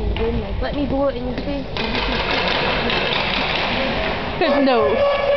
in game, like, let me blow it in your face. no.